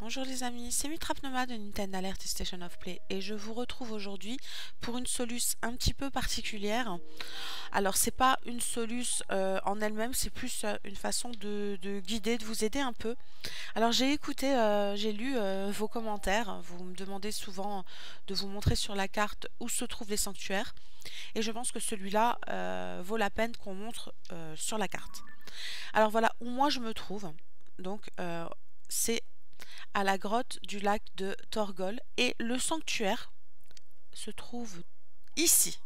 Bonjour les amis, c'est Mitrapnoma de Nintendo Alert Station of Play et je vous retrouve aujourd'hui pour une soluce un petit peu particulière. Alors c'est pas une soluce euh, en elle-même, c'est plus euh, une façon de, guider, de vous aider un peu. Alors j'ai écouté, euh, j'ai lu vos commentaires, vous me demandez souvent de vous montrer sur la carte où se trouvent les sanctuaires et je pense que celui-là vaut la peine qu'on montre sur la carte. Alors voilà où moi je me trouve, donc c'est à la grotte du lac de Torgol et le sanctuaire se trouve ici.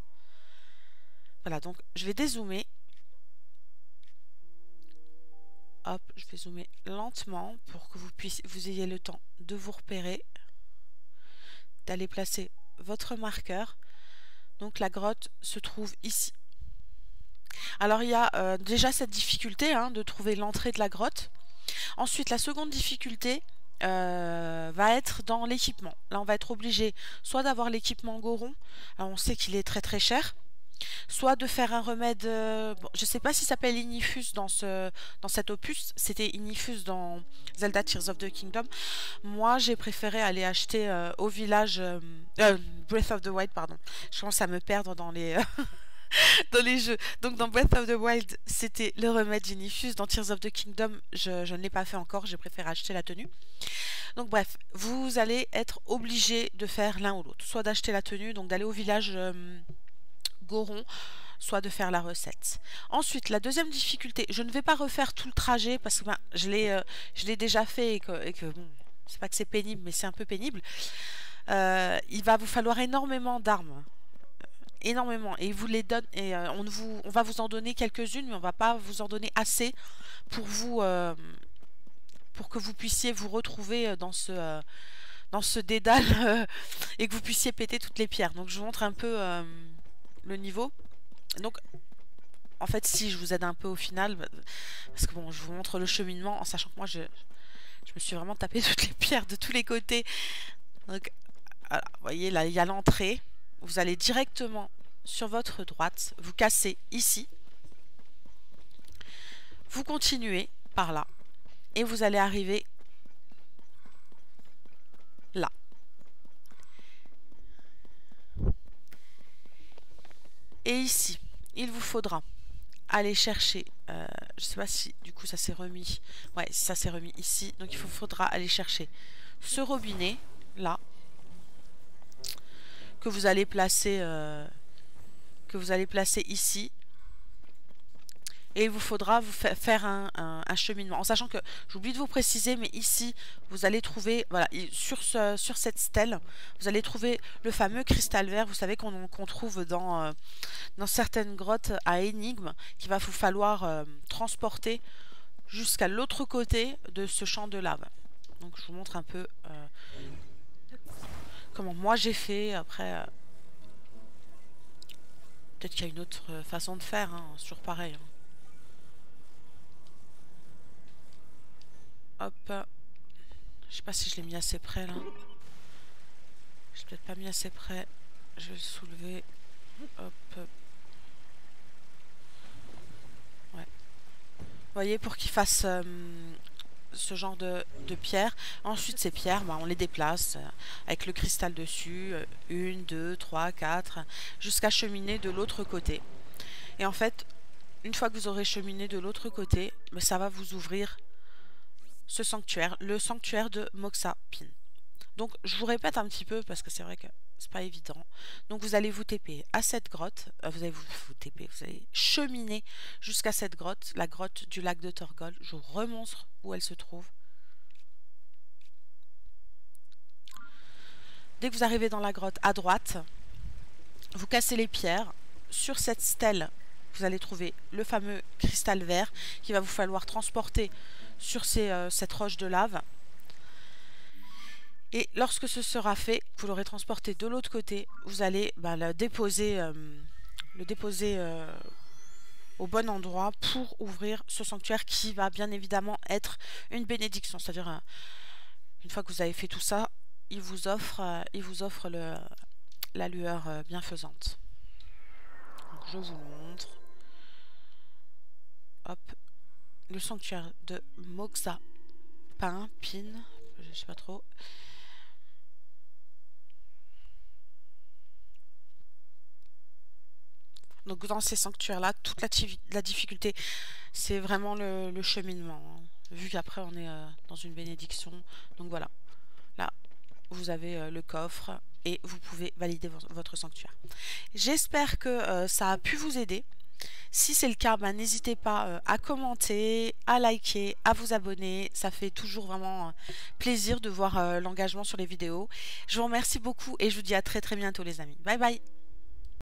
Voilà, donc je vais dézoomer. Hop, je vais zoomer lentement pour que vous puissiez vous ayez le temps de vous repérer, d'aller placer votre marqueur. Donc la grotte se trouve ici. Alors il y a euh, déjà cette difficulté hein, de trouver l'entrée de la grotte. Ensuite, la seconde difficulté, euh, va être dans l'équipement. Là, on va être obligé soit d'avoir l'équipement Goron, on sait qu'il est très très cher, soit de faire un remède, euh, je ne sais pas si ça s'appelle Inifus dans cet opus, c'était Inifus dans Zelda Tears of the Kingdom. Moi, j'ai préféré aller acheter euh, au village, Breath of the Wild, pardon. Je commence à me perdre dans les... dans les jeux. Donc dans Breath of the Wild, c'était le remède d'Inifus. Dans Tears of the Kingdom, je, ne l'ai pas fait encore, j'ai préféré acheter la tenue. Donc bref, vous allez être obligé de faire l'un ou l'autre. Soit d'acheter la tenue, donc d'aller au village euh, Goron, soit de faire la recette. Ensuite, la deuxième difficulté, je ne vais pas refaire tout le trajet parce que ben, je l'ai euh, déjà fait et que, et que bon, c'est pas que c'est pénible, mais c'est un peu pénible. Euh, il va vous falloir énormément d'armes énormément et vous les donne et euh, on vous on va vous en donner quelques-unes mais on va pas vous en donner assez pour vous euh, pour que vous puissiez vous retrouver euh, dans ce dans ce dédale et que vous puissiez péter toutes les pierres. Donc je vous montre un peu le niveau. Donc en fait si je vous aide un peu au final parce que bon je vous montre le cheminement en sachant que moi je, je me suis vraiment tapé toutes les pierres de tous les côtés. Donc voilà, vous voyez là il y a l'entrée vous allez directement sur votre droite, vous cassez ici, vous continuez par là, et vous allez arriver là. Et ici, il vous faudra aller chercher, euh, je sais pas si du coup ça s'est remis, ouais ça s'est remis ici, donc il vous faudra aller chercher ce robinet là, que vous allez placer euh, que vous allez placer ici. Et il vous faudra vous faire un, cheminement. En sachant que j'oublie de vous préciser mais ici vous allez trouver voilà sur, ce, sur cette stèle vous allez trouver le fameux cristal vert. Vous savez qu'on trouve dans, euh, dans certaines grottes à énigmes qu'il va vous falloir euh, transporter jusqu'à l'autre côté de ce champ de lave. Donc je vous montre un peu comment moi j'ai fait. Après, euh, peut-être qu'il y a une autre euh, façon de faire, hein, sur pareil. Hein. Hop. Je sais pas si je l'ai mis assez près là. Je l'ai peut-être pas mis assez près. Je vais le soulever. Hop. Ouais. Vous voyez, pour qu'il fasse euh, ce genre de, pierres. Ensuite, ces pierres, bah, on les déplace euh, avec le cristal dessus, euh, une, deux, trois, quatre, jusqu'à cheminer de l'autre côté. Et en fait, une fois que vous aurez cheminé de l'autre côté, bah, ça va vous ouvrir ce sanctuaire, le sanctuaire de Moxa Pin. Donc, je vous répète un petit peu parce que c'est vrai que c'est pas évident. Donc vous allez vous TP à cette grotte, euh, vous allez vous, vous TP, vous allez cheminer jusqu'à cette grotte, la grotte du lac de Torgol. Je vous remontre où elle se trouve. Dès que vous arrivez dans la grotte à droite, vous cassez les pierres. Sur cette stèle, vous allez trouver le fameux cristal vert qu'il va vous falloir transporter sur euh, cette roche de lave. Et lorsque ce sera fait, vous l'aurez transporté de l'autre côté, vous allez bah, le déposer, euh, euh, au bon endroit pour ouvrir ce sanctuaire qui va bien évidemment être une bénédiction. C'est-à-dire, euh, une fois que vous avez fait tout ça, il vous offre, il vous offre la lueur bienfaisante. Je vous montre. Hop. Le sanctuaire de Moxa Pin, Pin, je sais pas trop. Donc dans ces sanctuaires-là, toute la, difficulté, c'est vraiment le, cheminement. Hein. Vu qu'après on est euh, dans une bénédiction. Donc voilà. Là, vous avez euh, le coffre et vous pouvez valider votre sanctuaire. J'espère que euh, ça a pu vous aider. Si c'est le cas, bah, n'hésitez pas à commenter, à liker, à vous abonner. Ça fait toujours vraiment plaisir de voir l'engagement sur les vidéos. Je vous remercie beaucoup et je vous dis à très très bientôt les amis. Bye bye